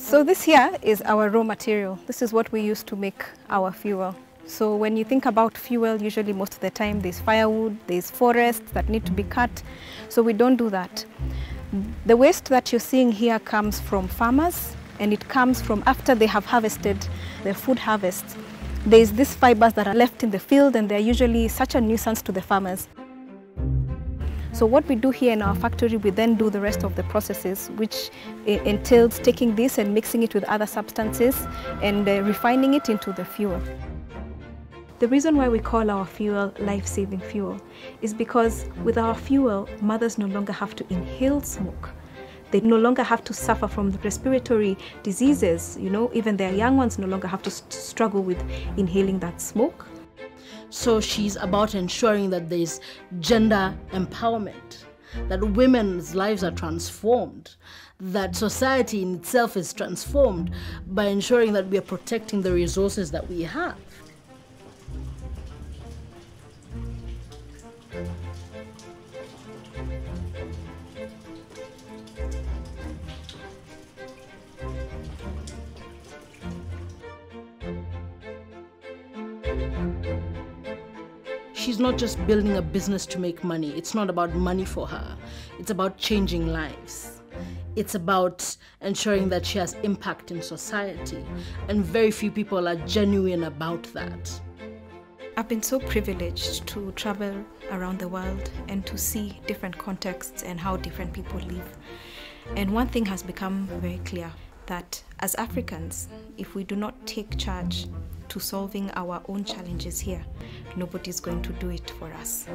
So this here is our raw material. This is what we use to make our fuel. So when you think about fuel, usually most of the time there's firewood, there's forests that need to be cut. So we don't do that. The waste that you're seeing here comes from farmers and it comes from after they have harvested their food harvest. There's these fibers that are left in the field and they're usually such a nuisance to the farmers. So what we do here in our factory, we then do the rest of the processes, which entails taking this and mixing it with other substances and uh, refining it into the fuel. The reason why we call our fuel life-saving fuel is because with our fuel, mothers no longer have to inhale smoke. They no longer have to suffer from the respiratory diseases, you know, even their young ones no longer have to struggle with inhaling that smoke. So she's about ensuring that there's gender empowerment, that women's lives are transformed, that society in itself is transformed by ensuring that we are protecting the resources that we have. She's not just building a business to make money. It's not about money for her. It's about changing lives. It's about ensuring that she has impact in society. And very few people are genuine about that. I've been so privileged to travel around the world and to see different contexts and how different people live. And one thing has become very clear that as Africans, if we do not take charge to solving our own challenges here, nobody's going to do it for us.